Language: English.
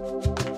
Bye.